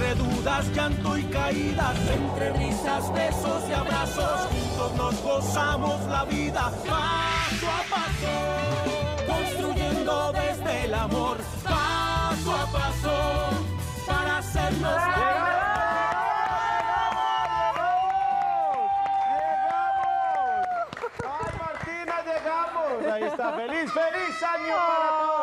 entre dudas, llanto y caídas, entre risas, besos y abrazos, juntos nos gozamos la vida paso a paso, construyendo desde el amor, paso a paso, para hacernos ¡Ay, Martina, llegamos! Ahí está. ¡Feliz, feliz año para todos!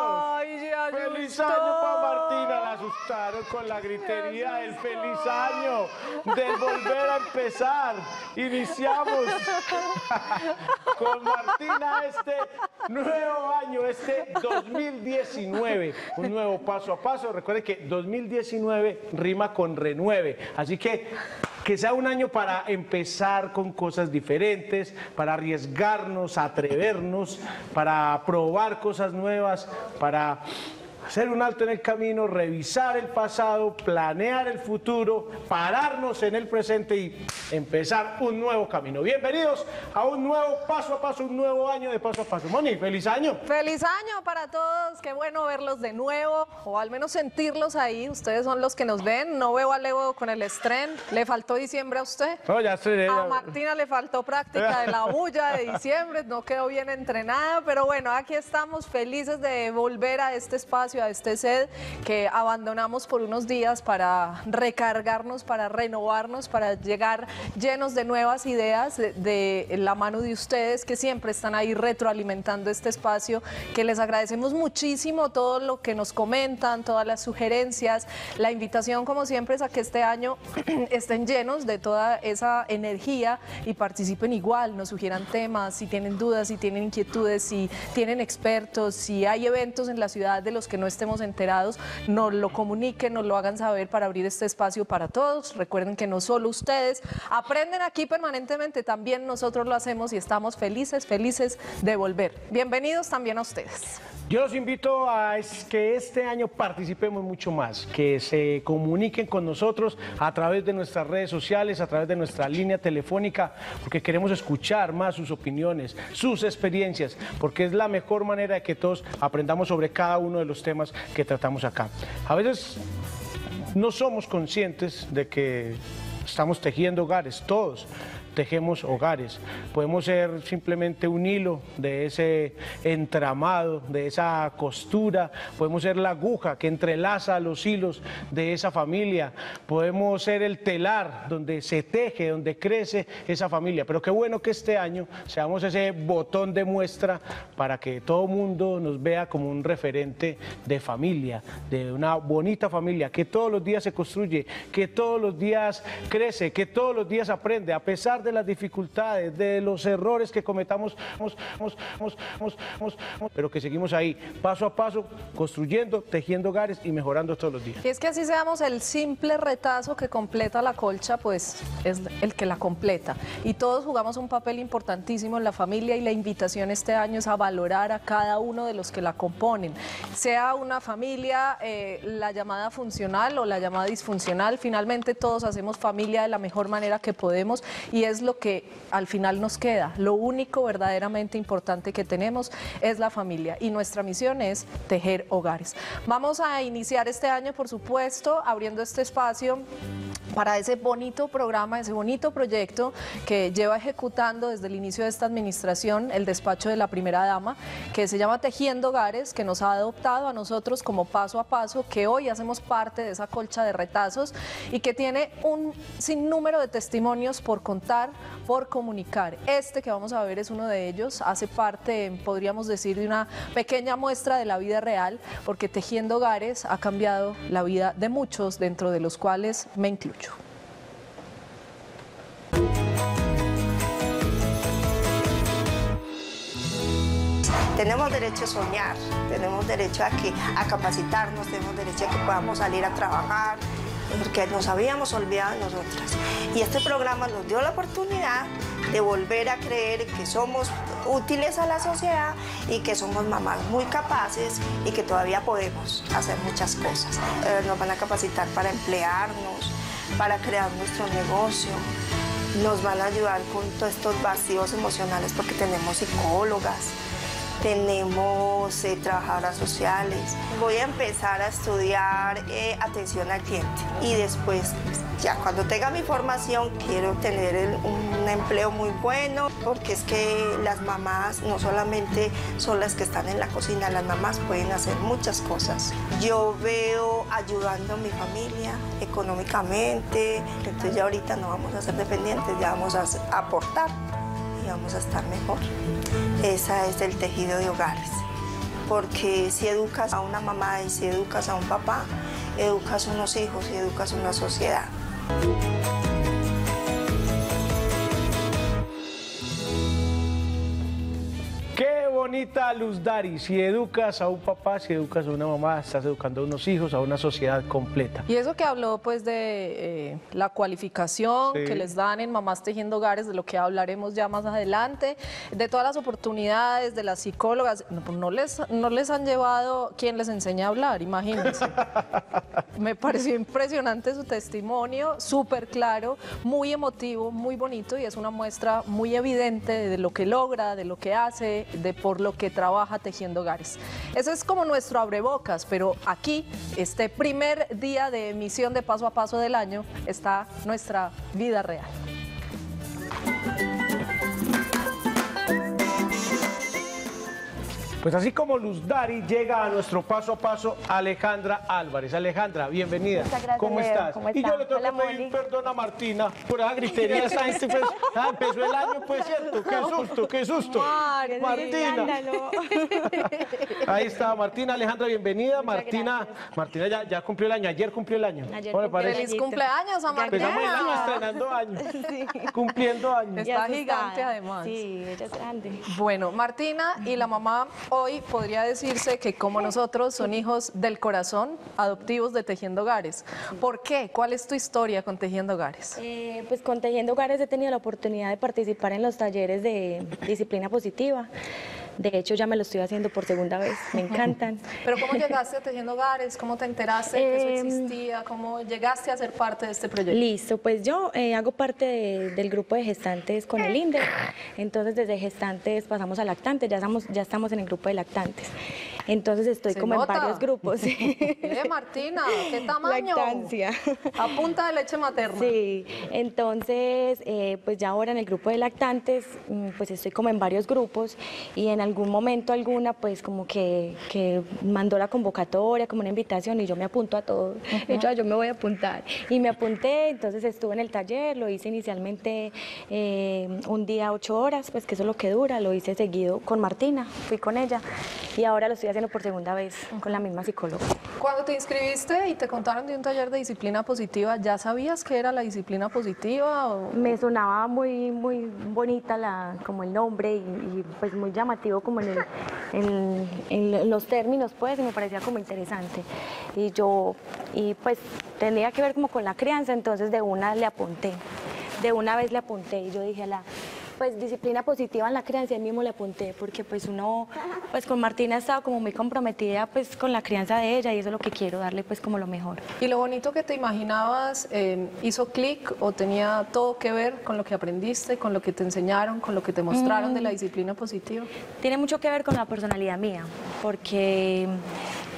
Ay, ya ¡Feliz gustó. año para Martina! La asustaron con la gritería del feliz año, del volver a empezar. Iniciamos con Martina este nuevo año, este 2019. Un nuevo paso a paso. Recuerden que 2019 rima con renueve. Así que que sea un año para empezar con cosas diferentes, para arriesgarnos, atrevernos, para probar cosas nuevas, para hacer un alto en el camino, revisar el pasado, planear el futuro, pararnos en el presente y empezar un nuevo camino. Bienvenidos a un nuevo paso a paso, un nuevo año de paso a paso. Moni, feliz año. Feliz año para todos, qué bueno verlos de nuevo o al menos sentirlos ahí. Ustedes son los que nos ven. No veo a Leo con el estreno. ¿Le faltó diciembre a usted? No, ya estoy- A ya- Martina le faltó práctica de la bulla de diciembre, no quedó bien entrenada, pero bueno, aquí estamos felices de volver a este espacio, a este sed que abandonamos por unos días para recargarnos, para renovarnos, para llegar llenos de nuevas ideas de, de la mano de ustedes que siempre están ahí retroalimentando este espacio, que les agradecemos muchísimo todo lo que nos comentan, todas las sugerencias, la invitación como siempre es a que este año estén llenos de toda esa energía y participen igual, nos sugieran temas, si tienen dudas, si tienen inquietudes, si tienen expertos, si hay eventos en la ciudad de los que no estemos enterados, nos lo comuniquen, nos lo hagan saber para abrir este espacio para todos. Recuerden que no solo ustedes aprenden aquí permanentemente, también nosotros lo hacemos y estamos felices, felices de volver. Bienvenidos también a ustedes. Yo los invito a que este año participemos mucho más, que se comuniquen con nosotros a través de nuestras redes sociales, a través de nuestra línea telefónica, porque queremos escuchar más sus opiniones, sus experiencias, porque es la mejor manera de que todos aprendamos sobre cada uno de los temas que tratamos acá. A veces no somos conscientes de que estamos tejiendo hogares, todos tejemos hogares. Podemos ser simplemente un hilo de ese entramado, de esa costura, podemos ser la aguja que entrelaza los hilos de esa familia, podemos ser el telar donde se teje, donde crece esa familia. Pero qué bueno que este año seamos ese botón de muestra para que todo mundo nos vea como un referente de familia, de una bonita familia, que todos los días se construye, que todos los días crece, que todos los días aprende, a pesar de las dificultades, de los errores que cometamos, pero que seguimos ahí, paso a paso, construyendo, tejiendo hogares y mejorando todos los días. Y es que así seamos el simple retazo que completa la colcha, pues es el que la completa. Y todos jugamos un papel importantísimo en la familia y la invitación este año es a valorar a cada uno de los que la componen. Sea una familia, eh, la llamada funcional o la llamada disfuncional, finalmente todos hacemos familia de la mejor manera que podemos y es lo que al final nos queda. Lo único verdaderamente importante que tenemos es la familia y nuestra misión es tejer hogares. Vamos a iniciar este año, por supuesto, abriendo este espacio para ese bonito programa, ese bonito proyecto que lleva ejecutando desde el inicio de esta administración el despacho de la primera dama, que se llama Tejiendo Hogares, que nos ha adoptado a nosotros como paso a paso, que hoy hacemos parte de esa colcha de retazos y que tiene un sinnúmero de testimonios por contar, por comunicar. Este que vamos a ver es uno de ellos, hace parte, podríamos decir, de una pequeña muestra de la vida real, porque Tejiendo Hogares ha cambiado la vida de muchos, dentro de los cuales me incluyo. tenemos derecho a soñar, tenemos derecho a, que, a capacitarnos, tenemos derecho a que podamos salir a trabajar, porque nos habíamos olvidado de nosotras. Y este programa nos dio la oportunidad de volver a creer que somos útiles a la sociedad y que somos mamás muy capaces y que todavía podemos hacer muchas cosas. Eh, nos van a capacitar para emplearnos, para crear nuestro negocio. Nos van a ayudar con todos estos vacíos emocionales porque tenemos psicólogas, tenemos eh, trabajadoras sociales. Voy a empezar a estudiar eh, atención al cliente y después, ya cuando tenga mi formación, quiero tener un empleo muy bueno porque es que las mamás no solamente son las que están en la cocina, las mamás pueden hacer muchas cosas. Yo veo ayudando a mi familia económicamente, entonces ya ahorita no vamos a ser dependientes, ya vamos a aportar y vamos a estar mejor. Esa es el tejido de hogares. Porque si educas a una mamá y si educas a un papá, educas unos hijos y educas una sociedad. Bonita Luz Dari. Si educas a un papá, si educas a una mamá, estás educando a unos hijos, a una sociedad completa. Y eso que habló pues de eh, la cualificación Sí. que les dan en Mamás Tejiendo Hogares, de lo que hablaremos ya más adelante, de todas las oportunidades, de las psicólogas, no, pues, no les, no les han llevado quien les enseña a hablar, imagínense. Me pareció impresionante su testimonio, súper claro, muy emotivo, muy bonito y es una muestra muy evidente de lo que logra, de lo que hace, de por lo que trabaja tejiendo hogares. Ese es como nuestro abrebocas, pero aquí, este primer día de emisión de paso a paso del año, está nuestra vida real. Pues así como Luz Dari llega a nuestro paso a paso Alejandra Álvarez. Alejandra, bienvenida. Muchas gracias, ¿Cómo Leo. estás? ¿Cómo y yo le tengo Hola, que pedir Moni. perdón a Martina por esa gritería. esa pues, ah, empezó el año, pues cierto. Qué susto, qué susto. Martina. Ahí está, Martina, Alejandra, bienvenida. Martina, Martina ya, ya cumplió el año, ayer cumplió el año. Ayer ¿Cómo le cumplió el parece? Feliz cumpleaños a Empezamos el año Martina. estrenando años, cumpliendo años. Está gigante, además. Sí, ella es grande. Bueno, Martina y la mamá hoy podría decirse que como nosotros son hijos del corazón, adoptivos de Tejiendo Hogares. ¿Por qué? ¿Cuál es tu historia con Tejiendo Hogares? Eh, pues con Tejiendo Hogares he tenido la oportunidad de participar en los talleres de disciplina positiva. De hecho, ya me lo estoy haciendo por segunda vez. Me encantan. Pero ¿cómo llegaste a Tejiendo Hogares? ¿Cómo te enteraste de que eso Em, existía? ¿Cómo llegaste a ser parte de este proyecto? Listo, pues yo eh, hago parte de- del grupo de gestantes con el INDE. Entonces, desde gestantes pasamos a lactantes, ya estamos, ya estamos en el grupo de lactantes. Entonces, estoy Se como nota. en varios grupos. Eh, Martina, ¿qué tamaño? Lactancia. A punta de leche materna. Sí, entonces, eh, pues ya ahora en el grupo de lactantes, mm, pues estoy como en varios grupos y en algún momento alguna, pues como que, que mandó la convocatoria, como una invitación y yo me apunto a todo. Y yo, "Ah, yo me voy a apuntar. Y me apunté, entonces estuve en el taller, lo hice inicialmente eh, un día ocho horas, pues que eso es lo que dura, lo hice seguido con Martina, fui con ella y ahora lo estoy haciendo por segunda vez con la misma psicóloga. Cuando te inscribiste y te contaron de un taller de disciplina positiva, ¿ya sabías qué era la disciplina positiva? o- Me sonaba muy, muy bonita la, como el nombre y, y, pues muy llamativo como en, el- en- en los términos pues y me parecía como interesante. Y yo, y pues tenía que ver como con la crianza, entonces de una le apunté, de una vez le apunté y yo dije la pues disciplina positiva en la crianza, y mismo le apunté, porque pues uno, pues con Martina he estado como muy comprometida pues con la crianza de ella y eso es lo que quiero, darle pues como lo mejor. ¿Y lo bonito que te imaginabas eh, hizo clic o tenía todo que ver con lo que aprendiste, con lo que te enseñaron, con lo que te mostraron Mm. de la disciplina positiva? Tiene mucho que ver con la personalidad mía, porque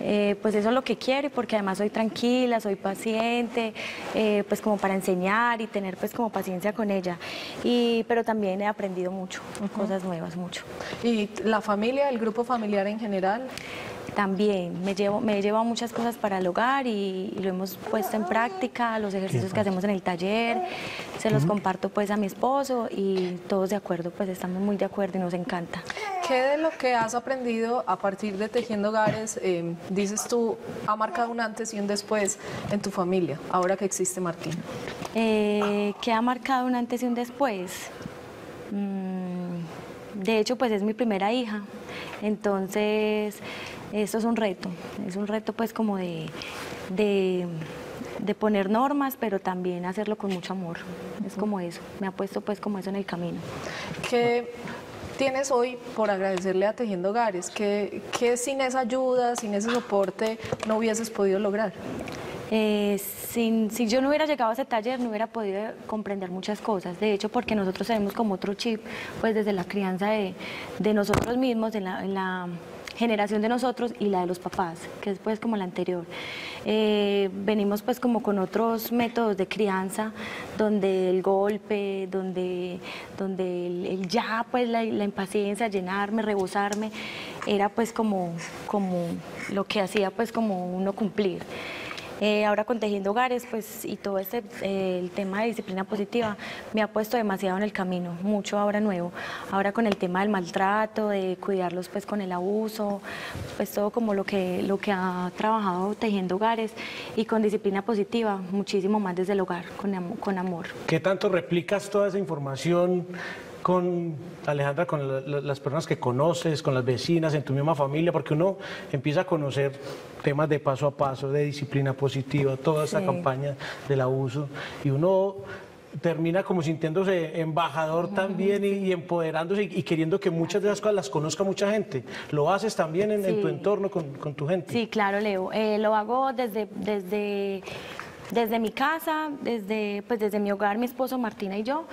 eh, pues eso es lo que quiero y porque además soy tranquila, soy paciente, eh, pues como para enseñar y tener pues como paciencia con ella. Y, pero también he aprendido mucho, cosas nuevas, mucho. ¿Y la familia, el grupo familiar en general? También me, llevo, me he llevado muchas cosas para el hogar y, y lo hemos puesto en práctica, los ejercicios que hacemos en el taller, se los comparto pues a mi esposo y todos de acuerdo, pues estamos muy de acuerdo y nos encanta. ¿Qué de lo que has aprendido a partir de Tejiendo Hogares, eh, dices tú, ha marcado un antes y un después en tu familia, ahora que existe Martín? Eh, ¿Qué ha marcado un antes y un después? Mm, de hecho, pues es mi primera hija, entonces esto es un reto, es un reto pues como de, de, de poner normas, pero también hacerlo con mucho amor, es como eso, me ha puesto pues como eso en el camino. ¿Qué tienes hoy por agradecerle a Tejiendo Hogares? ¿Qué, qué sin esa ayuda, sin ese soporte no hubieses podido lograr? Eh, sin, si yo no hubiera llegado a ese taller, no hubiera podido comprender muchas cosas. De hecho, porque nosotros tenemos como otro chip, pues desde la crianza de, de nosotros mismos, en la, en la generación de nosotros y la de los papás, que es pues como la anterior. Eh, venimos pues como con otros métodos de crianza, donde el golpe, donde, donde el, ya, pues la, la impaciencia, llenarme, rebosarme, era pues como, como lo que hacía pues como uno cumplir. Eh, ahora con Tejiendo Hogares, pues, y todo este, eh, el tema de disciplina positiva me ha puesto demasiado en el camino, mucho ahora nuevo. Ahora con el tema del maltrato, de cuidarlos pues con el abuso, pues todo como lo que, lo que ha trabajado Tejiendo Hogares y con disciplina positiva, muchísimo más desde el hogar, con, con amor. ¿Qué tanto replicas toda esa información con Alejandra, con la- la- las personas que conoces, con las vecinas, en tu misma familia? Porque uno empieza a conocer temas de paso a paso, de disciplina positiva, toda esa Sí. campaña del abuso, y uno termina como sintiéndose embajador también y, y empoderándose y, y queriendo que muchas de esas cosas las conozca mucha gente. ¿Lo haces también en, en tu entorno con, con tu gente? Sí, claro, Leo. Eh, lo hago desde, desde, desde mi casa, desde, pues desde mi hogar, mi esposo Martina y yo.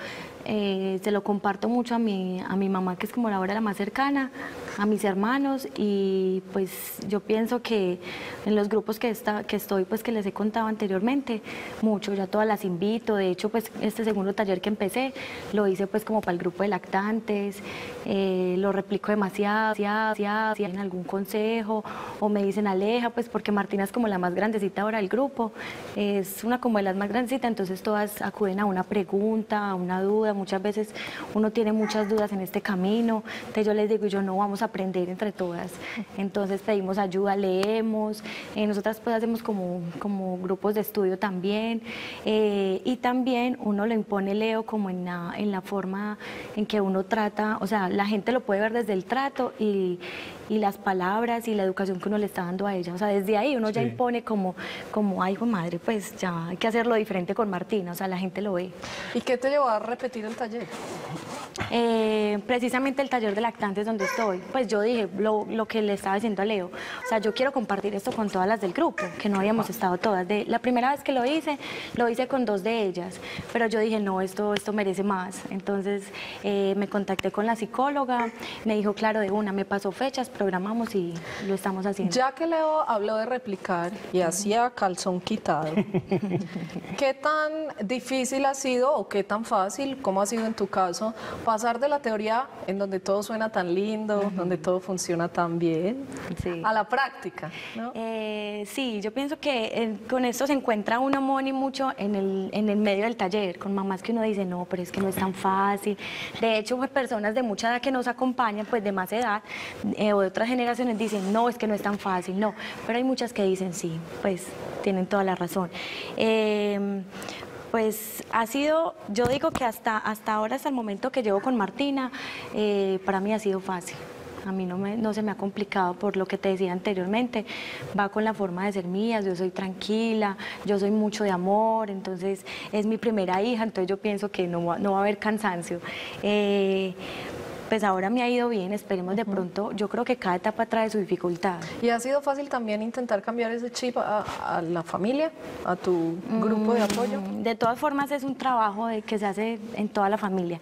Eh, se lo comparto mucho a mi, a mi mamá, que es como la hora la más cercana, a mis hermanos y pues yo pienso que en los grupos que, está, que estoy, pues que les he contado anteriormente, mucho, ya todas las invito. De hecho, pues este segundo taller que empecé lo hice pues como para el grupo de lactantes, eh, lo replico demasiado, demasiado, si tienen algún consejo o me dicen Aleja, pues porque Martina es como la más grandecita ahora del grupo, es una como de las más grandecitas, entonces todas acuden a una pregunta, a una duda, muchas veces uno tiene muchas dudas en este camino, entonces yo les digo, yo no vamos a aprender entre todas, entonces pedimos ayuda, leemos, eh, nosotras pues hacemos como, como grupos de estudio también, eh, y también uno lo impone, Leo, como en la, en la forma en que uno trata, o sea, la gente lo puede ver desde el trato y, y las palabras y la educación que uno le está dando a ella, o sea, desde ahí uno ya Sí. impone como, como, ay, madre, pues ya hay que hacerlo diferente con Martina, o sea, la gente lo ve. ¿Y qué te llevó a repetir el taller? Eh, precisamente el taller de lactantes donde estoy, pues yo dije lo, lo que le estaba diciendo a Leo, o sea, yo quiero compartir esto con todas las del grupo, que no habíamos estado todas. De, la primera vez que lo hice, lo hice con dos de ellas, pero yo dije, no, esto, esto merece más. Entonces eh, me contacté con la psicóloga, me dijo, claro, de una, me pasó fechas, programamos y lo estamos haciendo. Ya que Leo habló de replicar y hacía calzón quitado, ¿qué tan difícil ha sido o qué tan fácil, cómo ha sido en tu caso, pasar de la teoría en donde todo suena tan lindo, donde todo funciona tan bien, Sí. a la práctica? ¿no? Eh, sí, yo pienso que eh, con esto se encuentra uno, Moni, mucho en el, en el medio del taller, con mamás que uno dice, no, pero es que no es tan fácil. De hecho, pues, personas de mucha edad que nos acompañan, pues de más edad, eh, o de otras generaciones, dicen, no, es que no es tan fácil, no. Pero hay muchas que dicen, sí, pues tienen toda la razón. Eh, pues ha sido, yo digo que hasta, hasta ahora, hasta el momento que llevo con Martina, eh, para mí ha sido fácil. A mí no, me, no se me ha complicado por lo que te decía anteriormente. Va con la forma de ser mía, yo soy tranquila, yo soy mucho de amor, entonces es mi primera hija, entonces yo pienso que no, no va a haber cansancio. Eh, pues ahora me ha ido bien, esperemos de pronto, yo creo que cada etapa trae su dificultad. ¿Y ha sido fácil también intentar cambiar ese chip a, a la familia, a tu grupo de apoyo? Mm, De todas formas es un trabajo de- que se hace en toda la familia,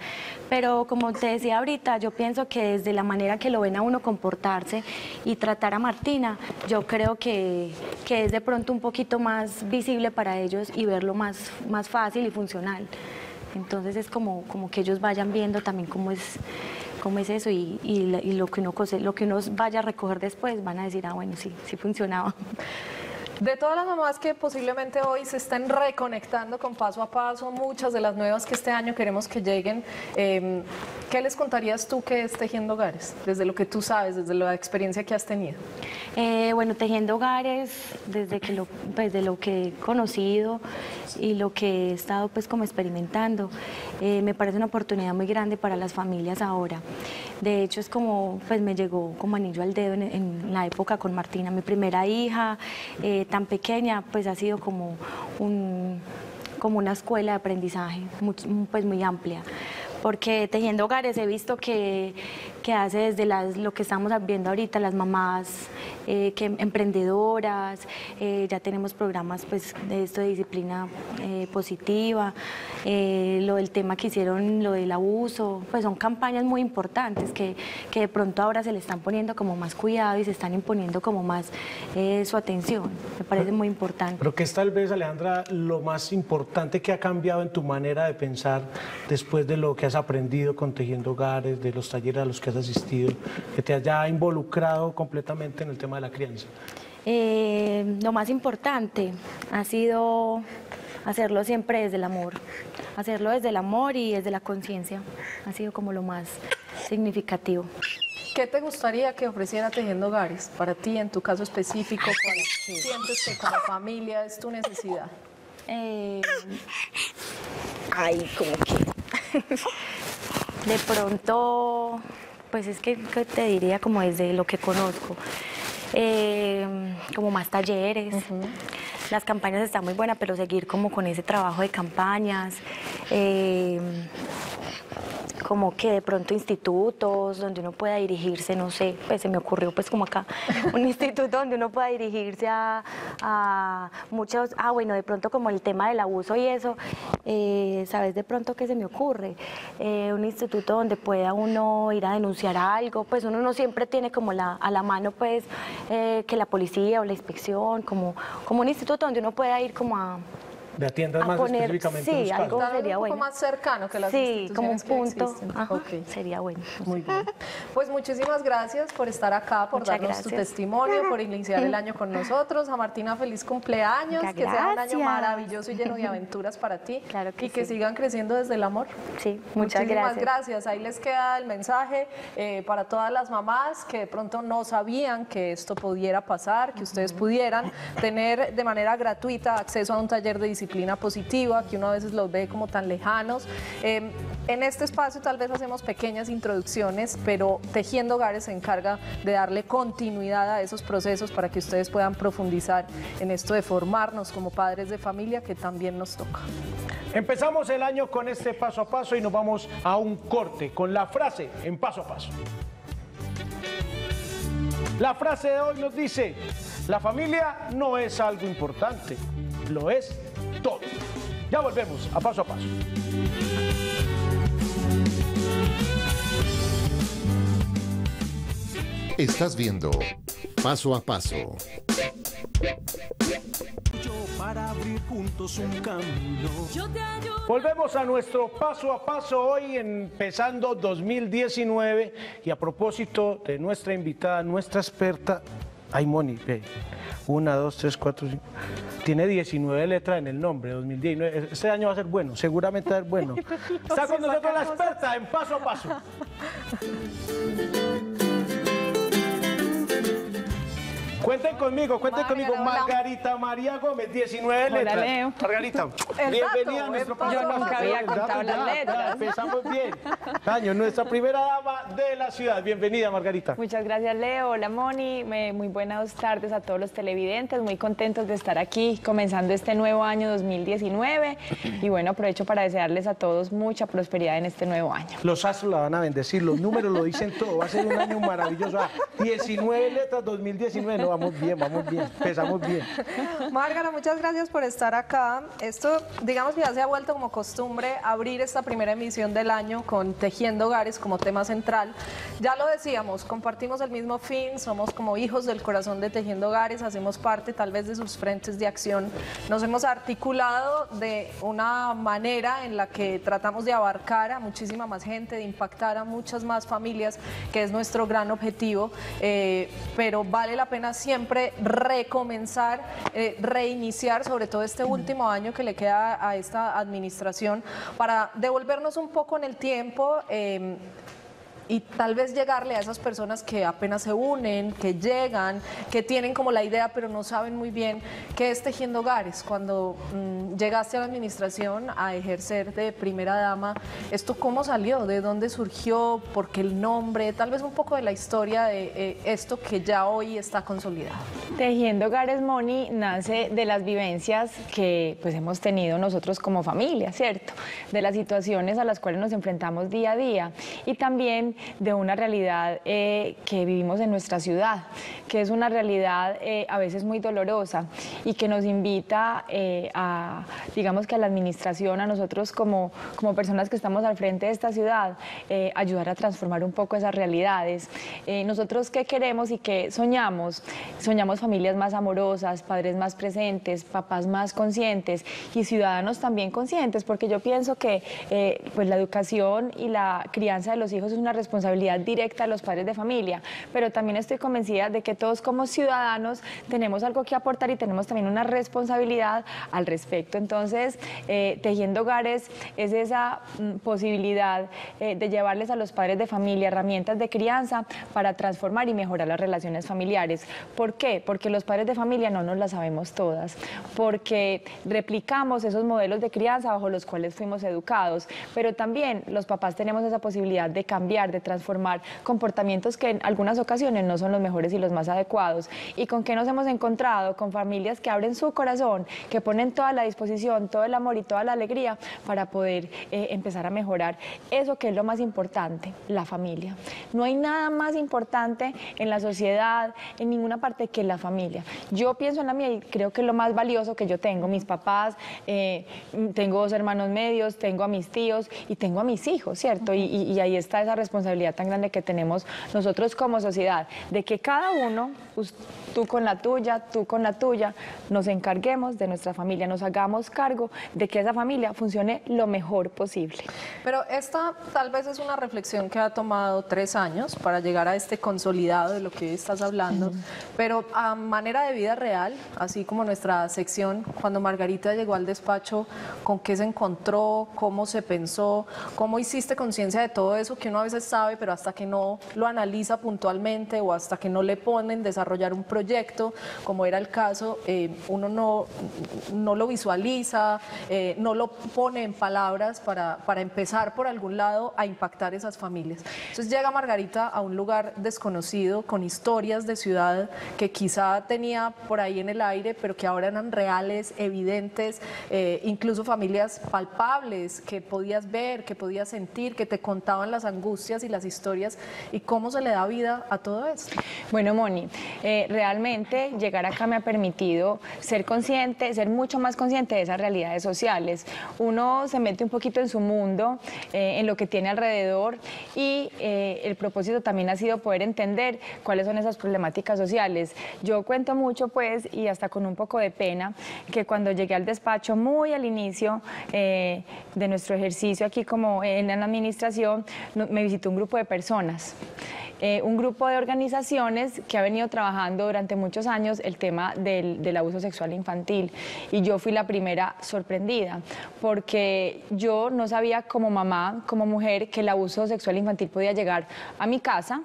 pero como te decía ahorita, yo pienso que desde la manera que lo ven a uno comportarse y tratar a Martina, yo creo que, que es de pronto un poquito más visible para ellos y verlo más, más fácil y funcional. Entonces es como, como que ellos vayan viendo también cómo es, cómo es eso y, y lo, que uno, cose- lo que uno vaya a recoger después van a decir, ah, bueno, sí, sí funcionaba. De todas las mamás que posiblemente hoy se estén reconectando con paso a paso, muchas de las nuevas que este año queremos que lleguen, eh, ¿qué les contarías tú que es Tejiendo Hogares? Desde lo que tú sabes, desde la experiencia que has tenido. Eh, bueno, tejiendo hogares, desde que lo, pues, de lo que he conocido y lo que he estado pues como experimentando, eh, me parece una oportunidad muy grande para las familias ahora. De hecho, es como, pues me llegó como anillo al dedo en, en la época con Martina, mi primera hija, eh, tan pequeña, pues ha sido como un como una escuela de aprendizaje muy, pues muy amplia. Porque tejiendo hogares he visto que, que hace desde las, lo que estamos viendo ahorita, las mamás eh, que emprendedoras, eh, ya tenemos programas pues, de esto de disciplina eh, positiva, eh, lo del tema que hicieron, lo del abuso, pues son campañas muy importantes que, que de pronto ahora se le están poniendo como más cuidado y se están imponiendo como más eh, su atención, me parece muy importante. Pero que es tal vez, Alejandra, lo más importante que ha cambiado en tu manera de pensar después de lo que has aprendido con Tejiendo Hogares, de los talleres a los que has asistido, que te haya involucrado completamente en el tema de la crianza. Eh, lo más importante ha sido hacerlo siempre desde el amor, hacerlo desde el amor y desde la conciencia, ha sido como lo más significativo. ¿Qué te gustaría que ofreciera Tejiendo Hogares para ti, en tu caso específico? ¿Cuál sientes que como familia es tu necesidad? Eh, ay, como que de pronto, pues es que, que te diría como desde lo que conozco, eh, como más talleres. Las campañas están muy buenas, pero seguir como con ese trabajo de campañas. eh, como que de pronto institutos donde uno pueda dirigirse, no sé, pues se me ocurrió pues como acá, un instituto donde uno pueda dirigirse a, muchos, ah bueno, de pronto como el tema del abuso y eso, eh, ¿sabes de pronto qué se me ocurre? Eh, un instituto donde pueda uno ir a denunciar algo, pues uno no siempre tiene como la, a la mano pues eh, que la policía o la inspección, como, como un instituto donde uno pueda ir como a... De atiendas A más poner- específicamente sí, algo- sería un poco bueno. más cercano que las Sí, como un que punto, existen. ajá, Ok. sería bueno. Muy bien. Pues muchísimas gracias por estar acá, por Muchas darnos tu gracias. testimonio, por iniciar el año con nosotros. A Martina, feliz cumpleaños, Muchas que sea un año maravilloso y lleno de aventuras para ti. Claro que y que sí. sigan creciendo desde el amor. Sí, muchas Muchísimas gracias. gracias. Ahí les queda el mensaje eh, para todas las mamás que de pronto no sabían que esto pudiera pasar, que ustedes pudieran tener de manera gratuita acceso a un taller de disciplina positiva, que uno a veces los ve como tan lejanos. Eh, en este espacio tal vez hacemos pequeñas introducciones, pero Tejiendo Hogares se encarga de darle continuidad a esos procesos para que ustedes puedan profundizar en esto de formarnos como padres de familia, que también nos toca. Empezamos el año con este paso a paso y nos vamos a un corte con la frase en paso a paso. La frase de hoy nos dice, la familia no es algo importante, lo es todo. Ya volvemos a paso a paso. Estás viendo Paso a Paso. Yo para abrir juntos un camino. Yo te ayudo. Volvemos a nuestro paso a paso hoy empezando 2019 y a propósito de nuestra invitada, nuestra experta, ay Moni, ve, una, dos, tres, cuatro, cinco, tiene 19 letras en el nombre, 2019, este año va a ser bueno, seguramente va a ser bueno. Está con nosotros la experta en paso a paso. Cuenten conmigo, cuenten conmigo. hola. Margarita María Gómez, 19 Hola, letras. Leo. Margarita, El bienvenida dato, a nuestro paso Yo nunca había El contado dato, las ya, ya, letras. empezamos bien. Año, nuestra primera dama de la ciudad. Bienvenida, Margarita. Muchas gracias, Leo. Hola, Moni. Muy buenas tardes a todos los televidentes. Muy contentos de estar aquí comenzando este nuevo año 2019. Y bueno, aprovecho para desearles a todos mucha prosperidad en este nuevo año. Los astros la van a bendecir, los números lo dicen todo. Va a ser un año maravilloso. Ah, 19 letras 2019. No, vamos bien, vamos bien. Empezamos bien. Márgara, muchas gracias por estar acá. Esto, digamos que ya se ha vuelto como costumbre abrir esta primera emisión del año con Tejiendo Hogares como tema central. Ya lo decíamos, compartimos el mismo fin, somos como hijos del corazón de Tejiendo Hogares, hacemos parte tal vez de sus frentes de acción. Nos hemos articulado de una manera en la que tratamos de abarcar a muchísima más gente, de impactar a muchas más familias, que es nuestro gran objetivo. Eh, pero vale la pena siempre recomenzar, eh, reiniciar, sobre todo este último año que le queda a esta administración, para devolvernos un poco en el tiempo. eh, y tal vez llegarle a esas personas que apenas se unen, que llegan, que tienen como la idea pero no saben muy bien qué es Tejiendo Hogares. Cuando mm, llegaste a la administración a ejercer de primera dama, ¿esto cómo salió? ¿De dónde surgió? ¿Por qué el nombre? Tal vez un poco de la historia de eh, esto que ya hoy está consolidado. Tejiendo Hogares Moni nace de las vivencias que pues hemos tenido nosotros como familia, ¿cierto? De las situaciones a las cuales nos enfrentamos día a día y también de una realidad eh, que vivimos en nuestra ciudad, que es una realidad eh, a veces muy dolorosa y que nos invita eh, a, digamos que a la administración, a nosotros como, como personas que estamos al frente de esta ciudad, ayudar a transformar un poco esas realidades. nosotros qué queremos y qué soñamos? Soñamos familias más amorosas, padres más presentes, papás más conscientes y ciudadanos también conscientes, porque yo pienso que pues la educación y la crianza de los hijos es una responsabilidad responsabilidad directa de los padres de familia, pero también estoy convencida de que todos como ciudadanos tenemos algo que aportar y tenemos también una responsabilidad al respecto. Entonces, eh, Tejiendo Hogares es esa mm, posibilidad eh, de llevarles a los padres de familia herramientas de crianza para transformar y mejorar las relaciones familiares. ¿Por qué? Porque los padres de familia no nos las sabemos todas, porque replicamos esos modelos de crianza bajo los cuales fuimos educados, pero también los papás tenemos esa posibilidad de cambiar, de transformar comportamientos que en algunas ocasiones no son los mejores y los más adecuados. ¿Y con qué nos hemos encontrado? Con familias que abren su corazón, que ponen toda la disposición, todo el amor y toda la alegría para poder eh, empezar a mejorar eso que es lo más importante, la familia. No hay nada más importante en la sociedad, en ninguna parte que la familia. Yo pienso en la mía y creo que es lo más valioso que yo tengo. Mis papás, eh, tengo dos hermanos medios, tengo a mis tíos y tengo a mis hijos, ¿cierto? y ahí está esa responsabilidad tan grande que tenemos nosotros como sociedad, de que cada uno, tú con la tuya, tú con la tuya, nos encarguemos de nuestra familia, nos hagamos cargo de que esa familia funcione lo mejor posible. Pero esta tal vez es una reflexión que ha tomado tres años para llegar a este consolidado de lo que estás hablando, pero a manera de vida real, así como nuestra sección, cuando Margarita llegó al despacho, ¿con qué se encontró? ¿Cómo se pensó? ¿Cómo hiciste conciencia de todo eso que uno a veces sabe, pero hasta que no lo analiza puntualmente o hasta que no le ponen desarrollar un proyecto, como era el caso, eh, uno no, no lo visualiza, eh, no lo pone en palabras para, para empezar por algún lado a impactar esas familias. Entonces llega Margarita a un lugar desconocido, con historias de ciudad que quizá tenía por ahí en el aire, pero que ahora eran reales, evidentes, eh, incluso familias palpables que podías ver, que podías sentir, que te contaban las angustias y las historias y cómo se le da vida a todo esto. Bueno, Moni, eh, realmente llegar acá me ha permitido ser consciente, ser mucho más consciente de esas realidades sociales. Uno se mete un poquito en su mundo, eh, en lo que tiene alrededor y eh, el propósito también ha sido poder entender cuáles son esas problemáticas sociales. Yo cuento mucho, pues, y hasta con un poco de pena, que cuando llegué al despacho muy al inicio de nuestro ejercicio aquí como en la administración, me visitó un grupo de personas. Eh, un grupo de organizaciones que ha venido trabajando durante muchos años el tema del, del, abuso sexual infantil. Y yo fui la primera sorprendida, porque yo no sabía como mamá, como mujer, que el abuso sexual infantil podía llegar a mi casa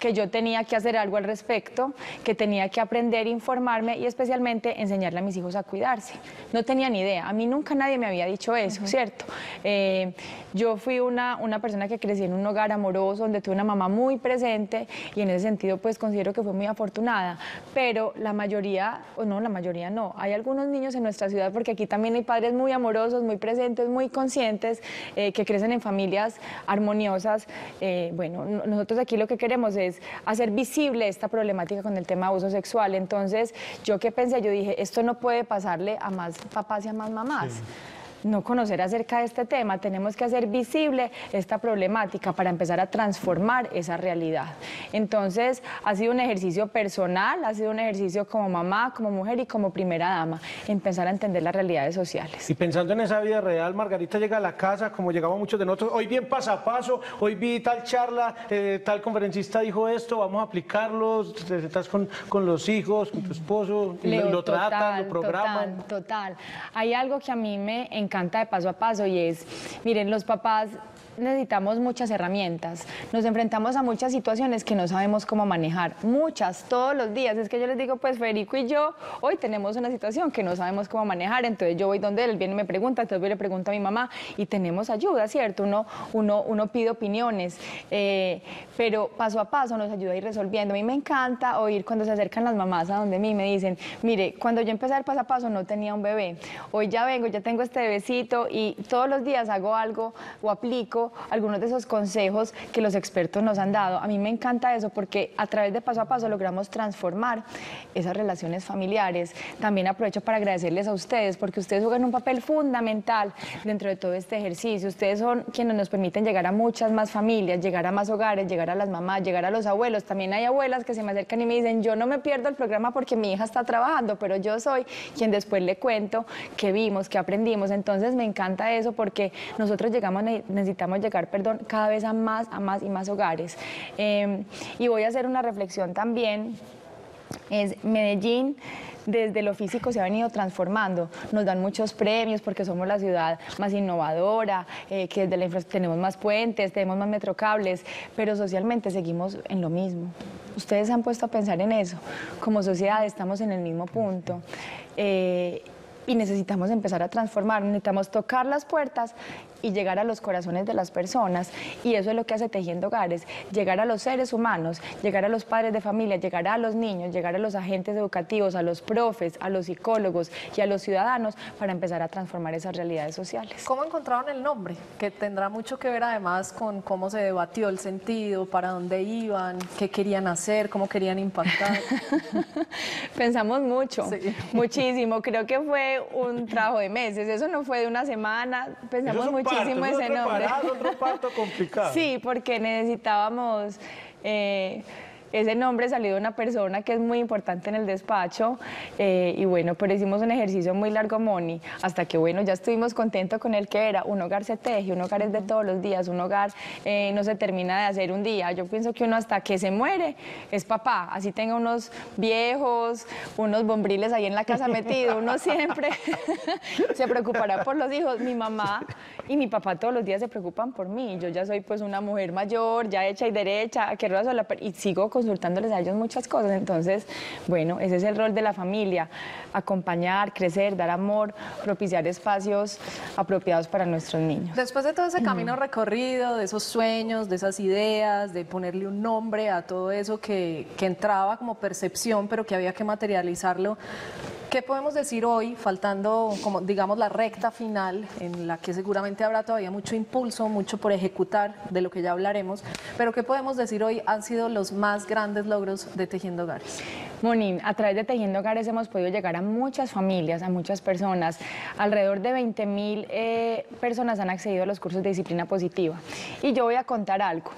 que yo tenía que hacer algo al respecto, que tenía que aprender, informarme y especialmente enseñarle a mis hijos a cuidarse. No tenía ni idea, a mí nunca nadie me había dicho eso, ¿cierto? Eh, yo fui una, una persona que crecí en un hogar amoroso, donde tuve una mamá muy presente y en ese sentido pues considero que fue muy afortunada, pero la mayoría, o no, la mayoría no, hay algunos niños en nuestra ciudad, porque aquí también hay padres muy amorosos, muy presentes, muy conscientes, eh, que crecen en familias armoniosas. Eh, bueno, nosotros aquí lo que queremos es hacer visible esta problemática con el tema de abuso sexual. Entonces, yo qué pensé, yo dije, esto no puede pasarle a más papás y a más mamás no conocer acerca de este tema, tenemos que hacer visible esta problemática para empezar a transformar esa realidad. Entonces, ha sido un ejercicio personal, ha sido un ejercicio como mamá, como mujer y como primera dama, empezar a entender las realidades sociales. Y pensando en esa vida real, Margarita llega a la casa, como llegamos muchos de nosotros, hoy bien paso a paso, hoy vi tal charla, eh, tal conferencista dijo esto, vamos a aplicarlo, estás con, con los hijos, con tu esposo, lo, tratan, lo programan. Total, total. Hay algo que a mí me encanta canta de paso a paso y es, miren, los papás necesitamos muchas herramientas. Nos enfrentamos a muchas situaciones que no sabemos cómo manejar. Muchas, todos los días. Es que yo les digo, pues Federico y yo hoy tenemos una situación que no sabemos cómo manejar. Entonces yo voy donde él, viene y me pregunta, entonces yo le pregunto a mi mamá y tenemos ayuda, ¿cierto? Uno, uno, uno pide opiniones, eh, pero paso a paso nos ayuda a ir resolviendo. A mí me encanta oír cuando se acercan las mamás a donde mí me dicen, mire, cuando yo empecé el paso a paso no tenía un bebé. Hoy ya vengo, ya tengo este bebecito y todos los días hago algo o aplico algunos de esos consejos que los expertos nos han dado. A mí me encanta eso porque a través de paso a paso logramos transformar esas relaciones familiares. También aprovecho para agradecerles a ustedes porque ustedes juegan un papel fundamental dentro de todo este ejercicio. Ustedes son quienes nos permiten llegar a muchas más familias, llegar a más hogares, llegar a las mamás, llegar a los abuelos. También hay abuelas que se me acercan y me dicen, yo no me pierdo el programa porque mi hija está trabajando, pero yo soy quien después le cuento que vimos, que aprendimos. Entonces me encanta eso porque nosotros llegamos, necesitamos llegar, perdón, cada vez a más, a más y más hogares. Eh, y voy a hacer una reflexión también. Es Medellín desde lo físico se ha venido transformando. Nos dan muchos premios porque somos la ciudad más innovadora, eh, que desde la tenemos más puentes, tenemos más metrocables, pero socialmente seguimos en lo mismo. Ustedes se han puesto a pensar en eso. Como sociedad estamos en el mismo punto. Eh, y necesitamos empezar a transformar, necesitamos tocar las puertas y llegar a los corazones de las personas. Y eso es lo que hace Tejiendo Hogares, llegar a los seres humanos, llegar a los padres de familia, llegar a los niños, llegar a los agentes educativos, a los profes, a los psicólogos y a los ciudadanos para empezar a transformar esas realidades sociales. ¿Cómo encontraron el nombre? Que tendrá mucho que ver además con cómo se debatió el sentido, para dónde iban, qué querían hacer, cómo querían impactar. Pensamos mucho, muchísimo. Creo que fue un trabajo de meses, eso no fue de una semana, pensamos muchísimo ese nombre. Otro parto complicado. Sí, porque necesitábamos... Eh, ese nombre salió de una persona que es muy importante en el despacho eh, y bueno, pero hicimos un ejercicio muy largo, Moni, hasta que bueno, ya estuvimos contentos con el que era. Un hogar se teje, un hogar es de todos los días, un hogar eh, no se termina de hacer un día. Yo pienso que uno hasta que se muere es papá, así tenga unos viejos, unos bombriles ahí en la casa metidos, uno siempre se preocupará por los hijos. Mi mamá y mi papá todos los días se preocupan por mí. Yo ya soy pues una mujer mayor, ya hecha y derecha, que sola, y sigo con consultándoles a ellos muchas cosas. Entonces, bueno, ese es el rol de la familia, acompañar, crecer, dar amor, propiciar espacios apropiados para nuestros niños. Después de todo ese camino recorrido, de esos sueños, de esas ideas, de ponerle un nombre a todo eso que, que entraba como percepción, pero que había que materializarlo, ¿Qué podemos decir hoy, faltando, como digamos, la recta final, en la que seguramente habrá todavía mucho impulso, mucho por ejecutar, de lo que ya hablaremos, pero qué podemos decir hoy han sido los más grandes logros de Tejiendo Hogares? Moni, a través de Tejiendo Hogares hemos podido llegar a muchas familias, a muchas personas. Alrededor de 20 mil eh, personas han accedido a los cursos de disciplina positiva. Y yo voy a contar algo.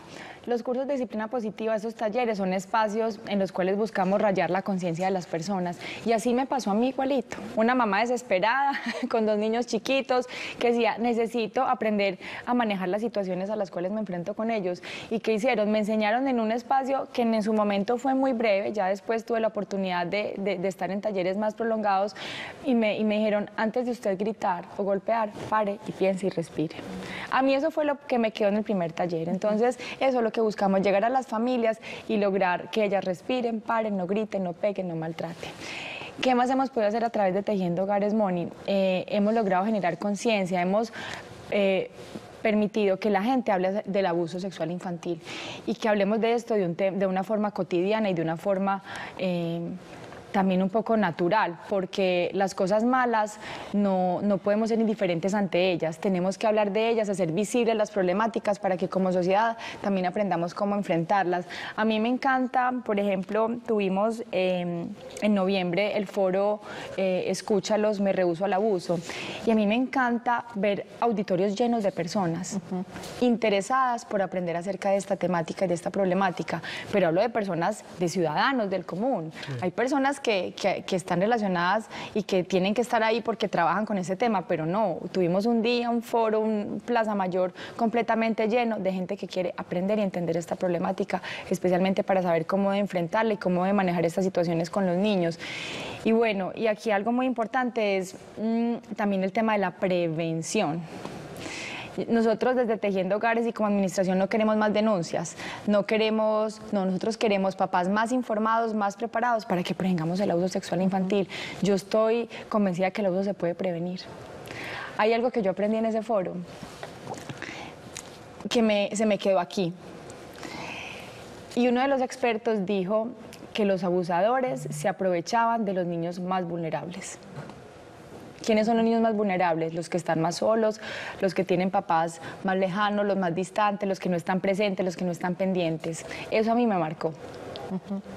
Los cursos de disciplina positiva, esos talleres, son espacios en los cuales buscamos rayar la conciencia de las personas. Y así me pasó a mí igualito. Una mamá desesperada, con dos niños chiquitos, que decía, necesito aprender a manejar las situaciones a las cuales me enfrento con ellos. ¿Y qué hicieron? Me enseñaron en un espacio que en su momento fue muy breve, ya después tuve la oportunidad de, estar en talleres más prolongados y me, y me dijeron, antes de usted gritar o golpear, pare y piense y respire. A mí eso fue lo que me quedó en el primer taller. Entonces, eso es lo que buscamos, llegar a las familias y lograr que ellas respiren, paren, no griten, no peguen, no maltraten. ¿Qué más hemos podido hacer a través de Tejiendo Hogares Moni? Eh, hemos logrado generar conciencia, hemos... Eh, permitido que la gente hable del abuso sexual infantil y que hablemos de esto de, de una forma cotidiana y de una forma eh, también un poco natural, porque las cosas malas no, no, podemos ser indiferentes ante ellas, tenemos que hablar de ellas, hacer visibles las problemáticas para que como sociedad también aprendamos cómo enfrentarlas. A mí me encanta, por ejemplo, tuvimos em, en noviembre el foro eh, Escúchalos, me rehuso al abuso, y a mí me encanta ver auditorios llenos de personas interesadas por aprender acerca de esta temática y de esta problemática, pero hablo de personas, de ciudadanos del común. Hay personas que, están relacionadas y que tienen que estar ahí porque trabajan con ese tema, pero no, tuvimos un día, un foro, un Plaza Mayor completamente lleno de gente que quiere aprender y entender esta problemática, especialmente para saber cómo de enfrentarla y cómo de manejar estas situaciones con los niños. Y bueno, y aquí algo muy importante es mm, también el tema de la prevención. Nosotros desde Tejiendo Hogares y como administración no queremos más denuncias, no queremos, no, nosotros queremos papás más informados, más preparados para que prevengamos el abuso sexual infantil. Yo estoy convencida que el abuso se puede prevenir. Hay algo que yo aprendí en ese foro que me- se me quedó aquí. Y uno de los expertos dijo que los abusadores se aprovechaban de los niños más vulnerables. ¿Quiénes son los niños más vulnerables? Los que están más solos, los que tienen papás más lejanos, los más distantes, los que no están presentes, los que no están pendientes. Eso a mí me marcó.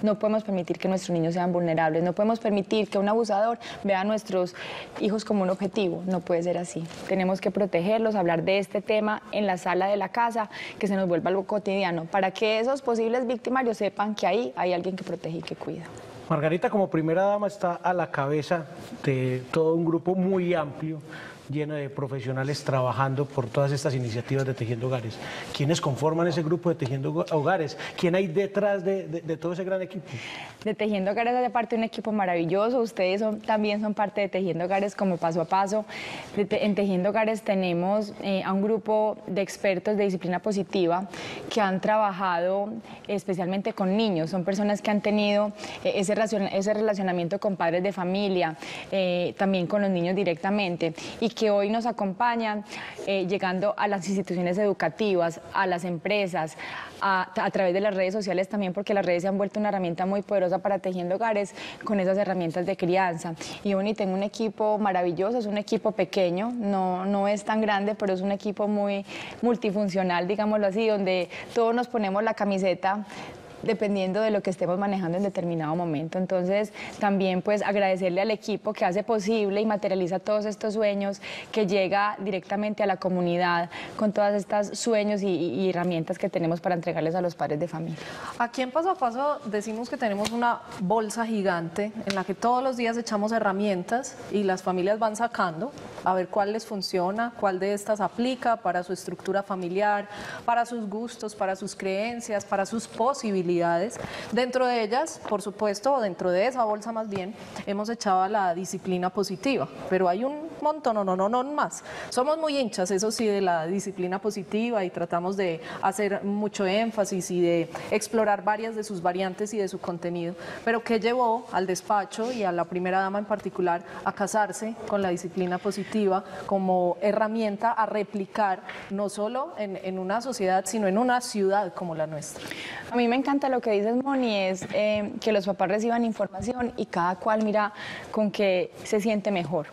No podemos permitir que nuestros niños sean vulnerables, no podemos permitir que un abusador vea a nuestros hijos como un objetivo, no puede ser así. Tenemos que protegerlos, hablar de este tema en la sala de la casa, que se nos vuelva algo cotidiano, para que esos posibles victimarios sepan que ahí hay alguien que protege y que cuida. Margarita como primera dama está a la cabeza de todo un grupo muy amplio lleno de profesionales trabajando por todas estas iniciativas de Tejiendo Hogares. ¿Quiénes conforman ese grupo de Tejiendo Hogares? ¿Quién hay detrás de, todo ese gran equipo? De Tejiendo Hogares hace parte un equipo maravilloso. Ustedes también son parte de Tejiendo Hogares como paso a paso. En Tejiendo Hogares tenemos eh, a un grupo de expertos de disciplina positiva que han trabajado especialmente con niños. Son personas que han tenido eh, ese, ese relacionamiento con padres de familia, eh, también con los niños directamente y que hoy nos acompañan eh, llegando a las instituciones educativas, a las empresas, a, través de las redes sociales también, porque las redes se han vuelto una herramienta muy poderosa para tejiendo hogares con esas herramientas de crianza. Y Oni tengo un equipo maravilloso, es un equipo pequeño, no, no es tan grande, pero es un equipo muy multifuncional, digámoslo así, donde todos nos ponemos la camiseta dependiendo de lo que estemos manejando en determinado momento. Entonces, también pues agradecerle al equipo que hace posible y materializa todos estos sueños, que llega directamente a la comunidad con todas estas sueños y, y- herramientas que tenemos para entregarles a los padres de familia. Aquí en Paso a Paso decimos que tenemos una bolsa gigante en la que todos los días echamos herramientas y las familias van sacando a ver cuál les funciona, cuál de estas aplica para su estructura familiar, para sus gustos, para sus creencias, para sus posibilidades. Dentro de ellas, por supuesto, o dentro de esa bolsa más bien, hemos echado a la disciplina positiva, pero hay un montón, no, no, no, no más. Somos muy hinchas, eso sí, de la disciplina positiva y tratamos de hacer mucho énfasis y de explorar varias de sus variantes y de su contenido, pero que llevó al despacho y a la primera dama en particular a casarse con la disciplina positiva como herramienta a replicar no solo en, en una sociedad, sino en una ciudad como la nuestra. A mí me encanta lo que dices, Moni, es eh, que los papás reciban información y cada cual mira con qué se siente mejor.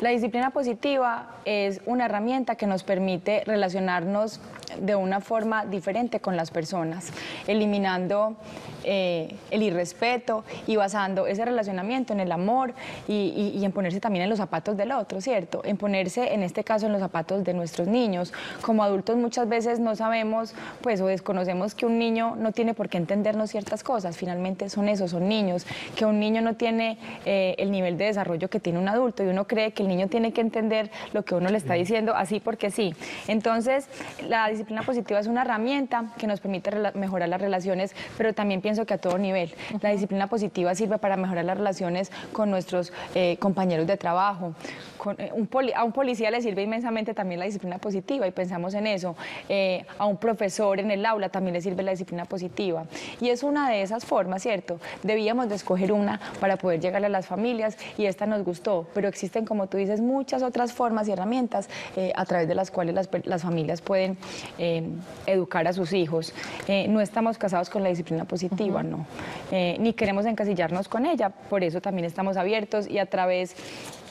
La disciplina positiva es una herramienta que nos permite relacionarnos de una forma diferente con las personas, eliminando eh, el irrespeto y basando ese relacionamiento en el amor y, y- y en ponerse también en los zapatos del otro, ¿cierto? En ponerse, en este caso, en los zapatos de nuestros niños. Como adultos muchas veces no sabemos, pues, o desconocemos que un niño no tiene por qué entendernos ciertas cosas. Finalmente son esos, son niños. Que un niño no tiene eh, el nivel de desarrollo que tiene un adulto y uno cree que el niño tiene que entender lo que uno le está diciendo así porque sí. Entonces, la disciplina positiva es una herramienta que nos permite mejorar las relaciones, pero también pienso que a todo nivel. La disciplina positiva sirve para mejorar las relaciones con nuestros eh, compañeros de trabajo. Con, eh, un poli- a un policía le sirve inmensamente también la disciplina positiva y pensamos en eso. Eh, a un profesor en el aula también le sirve la disciplina positiva. Y es una de esas formas, ¿cierto? Debíamos de escoger una para poder llegarle a las familias y esta nos gustó, pero existen, como tú dices, muchas otras formas y herramientas eh, a través de las cuales las, las familias pueden eh, educar a sus hijos. Eh, no estamos casados con la disciplina positiva, no. Eh, ni queremos encasillarnos con ella, por eso también estamos abiertos y a través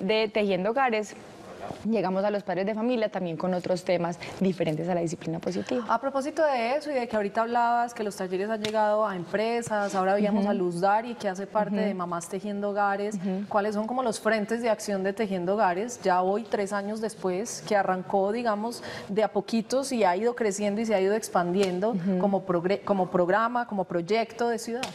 de Tejiendo Hogares llegamos a los padres de familia también con otros temas diferentes a la disciplina positiva. A propósito de eso y de que ahorita hablabas que los talleres han llegado a empresas, ahora veíamos a Luz Dari que hace parte de Mamás Tejiendo Hogares, ¿cuáles son como los frentes de acción de Tejiendo Hogares? Ya hoy, tres años después, que arrancó, digamos, de a poquitos y ha ido creciendo y se ha ido expandiendo como, como programa, como proyecto de ciudad.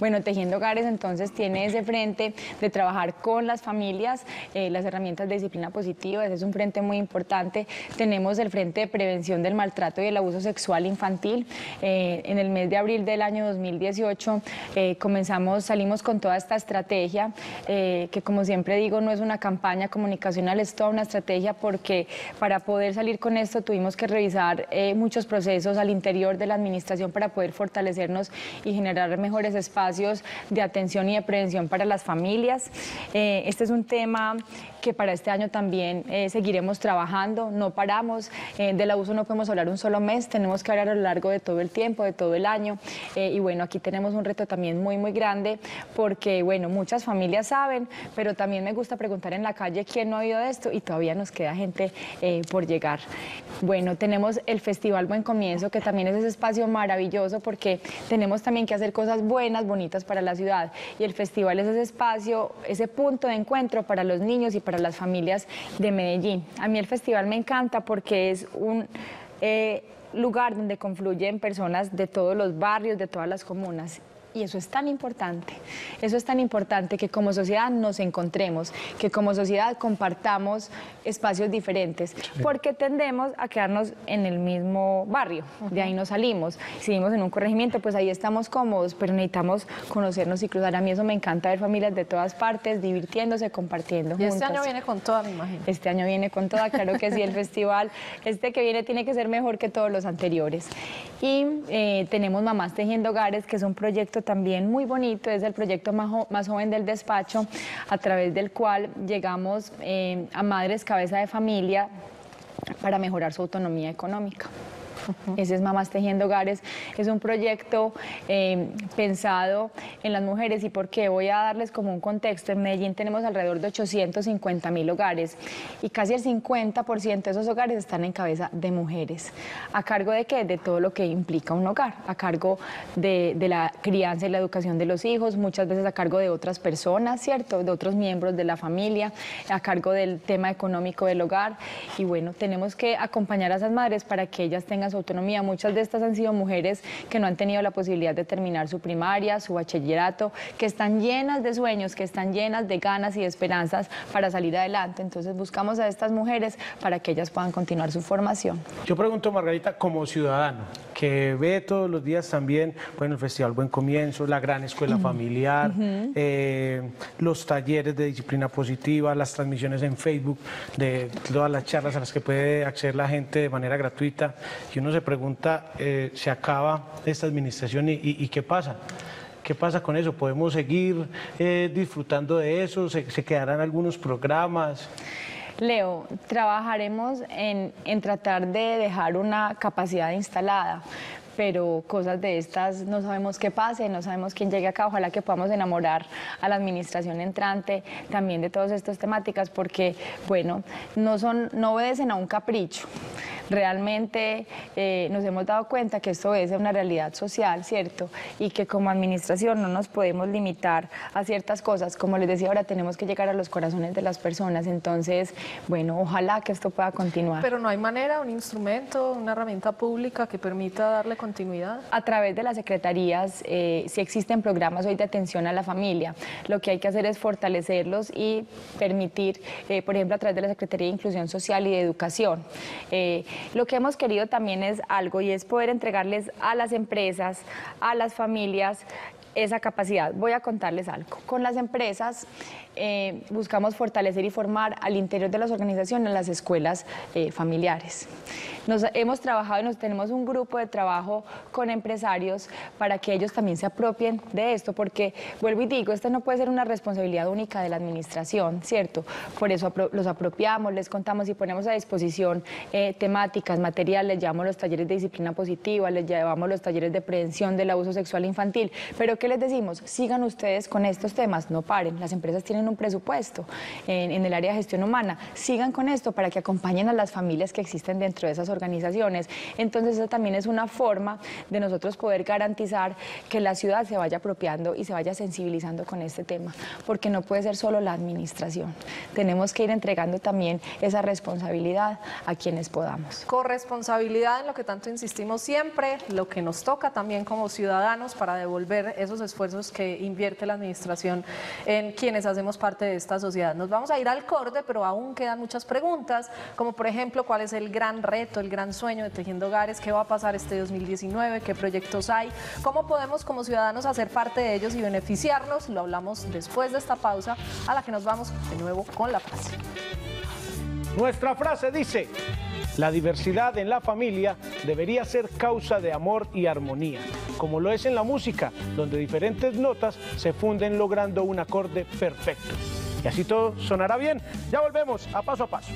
Bueno, Tejiendo Hogares entonces tiene ese frente de trabajar con las familias, eh, las herramientas de disciplina Positiva, ese es un frente muy importante. Tenemos el Frente de Prevención del Maltrato y el Abuso Sexual Infantil. Eh, en el mes de abril del año 2018 eh, comenzamos, salimos con toda esta estrategia, eh, que como siempre digo, no es una campaña comunicacional, es toda una estrategia porque para poder salir con esto tuvimos que revisar muchos procesos al interior de la administración para poder fortalecernos y generar mejores espacios de atención y de prevención para las familias. este es un tema que para este año también eh, seguiremos trabajando, no paramos, eh, del abuso no podemos hablar un solo mes, tenemos que hablar a lo largo de todo el tiempo, de todo el año, eh, y bueno, aquí tenemos un reto también muy, muy grande, porque bueno, muchas familias saben, pero también me gusta preguntar en la calle quién no ha oído de esto, y todavía nos queda gente por llegar. Bueno, tenemos el Festival Buen Comienzo, que también es ese espacio maravilloso, porque tenemos también que hacer cosas buenas, bonitas para la ciudad, y el festival es ese espacio, ese punto de encuentro para los niños y para las familias de Medellín. A mí el festival me encanta porque es un... Eh, lugar donde confluyen personas de todos los barrios, de todas las comunas y eso es tan importante, eso es tan importante que como sociedad nos encontremos, que como sociedad compartamos espacios diferentes, porque tendemos a quedarnos en el mismo barrio, de ahí nos salimos. Si vivimos en un corregimiento, pues ahí estamos cómodos, pero necesitamos conocernos y cruzar. A mí eso me encanta ver familias de todas partes, divirtiéndose, compartiendo. Y este año viene con toda, me imagino. Este año viene con toda, claro que sí, el festival, este que viene tiene que ser mejor que todos los anteriores. Y eh, tenemos Mamás Tejiendo Hogares, que es un proyecto también muy bonito, es el proyecto más, joven del despacho, a través del cual llegamos eh, a madres cabeza de familia para mejorar su autonomía económica. Ese es Mamás Tejiendo Hogares. Es un proyecto eh, pensado en las mujeres y porque voy a darles como un contexto. En Medellín tenemos alrededor de 850 mil hogares y casi el 50% de esos hogares están en cabeza de mujeres. ¿A cargo de qué? De todo lo que implica un hogar, a cargo de, la crianza y la educación de los hijos, muchas veces a cargo de otras personas, ¿cierto? De otros miembros de la familia, a cargo del tema económico del hogar. Y bueno, tenemos que acompañar a esas madres para que ellas tengan autonomía. Muchas de estas han sido mujeres que no han tenido la posibilidad de terminar su primaria, su bachillerato, que están llenas de sueños, que están llenas de ganas y de esperanzas para salir adelante. Entonces buscamos a estas mujeres para que ellas puedan continuar su formación. Yo pregunto, Margarita, como ciudadano, que ve todos los días también, bueno, el Festival Buen Comienzo, la gran escuela familiar, eh, los talleres de disciplina positiva, las transmisiones en Facebook de todas las charlas a las que puede acceder la gente de manera gratuita. Y uno se pregunta, eh, ¿se acaba esta administración y, qué pasa? ¿Qué pasa con eso? ¿Podemos seguir eh, disfrutando de eso? ¿Se, quedarán algunos programas? Leo, trabajaremos en, en, tratar de dejar una capacidad instalada, pero cosas de estas no sabemos qué pase, no sabemos quién llegue acá, ojalá que podamos enamorar a la administración entrante también de todas estas temáticas, porque, bueno, no, son, no obedecen a un capricho realmente eh, nos hemos dado cuenta que esto es una realidad social, ¿cierto? Y que como administración no nos podemos limitar a ciertas cosas. Como les decía, ahora tenemos que llegar a los corazones de las personas. Entonces, bueno, ojalá que esto pueda continuar. Pero no hay manera, un instrumento, una herramienta pública que permita darle continuidad. A través de las secretarías, eh, si existen programas hoy de atención a la familia, lo que hay que hacer es fortalecerlos y permitir, eh, por ejemplo, a través de la Secretaría de Inclusión Social y de Educación, lo que hemos querido también es algo y es poder entregarles a las empresas, a las familias, esa capacidad. Voy a contarles algo. Con las empresas eh, buscamos fortalecer y formar al interior de las organizaciones las escuelas eh, familiares. Nos hemos trabajado y nos tenemos un grupo de trabajo con empresarios para que ellos también se apropien de esto, porque vuelvo y digo, esta no puede ser una responsabilidad única de la administración, ¿cierto? Por eso los apropiamos, les contamos y ponemos a disposición eh, temáticas, materiales, llevamos los talleres de disciplina positiva, les llevamos los talleres de prevención del abuso sexual infantil, pero ¿qué les decimos? Sigan ustedes con estos temas, no paren, las empresas tienen un presupuesto en, en el área de gestión humana, sigan con esto para que acompañen a las familias que existen dentro de esas organizaciones. Entonces, esa también es una forma de nosotros poder garantizar que la ciudad se vaya apropiando y se vaya sensibilizando con este tema, porque no puede ser solo la administración. Tenemos que ir entregando también esa responsabilidad a quienes podamos. Corresponsabilidad en lo que tanto insistimos siempre, lo que nos toca también como ciudadanos para devolver esos esfuerzos que invierte la administración en quienes hacemos parte de esta sociedad. Nos vamos a ir al corte, pero aún quedan muchas preguntas, como por ejemplo, ¿cuál es el gran reto, el gran sueño de Tejiendo Hogares? ¿Qué va a pasar este 2019? ¿Qué proyectos hay? ¿Cómo podemos como ciudadanos hacer parte de ellos y beneficiarnos? Lo hablamos después de esta pausa a la que nos vamos de nuevo con la frase. Nuestra frase dice, la diversidad en la familia debería ser causa de amor y armonía, como lo es en la música, donde diferentes notas se funden logrando un acorde perfecto. Y así todo sonará bien. Ya volvemos a paso a paso.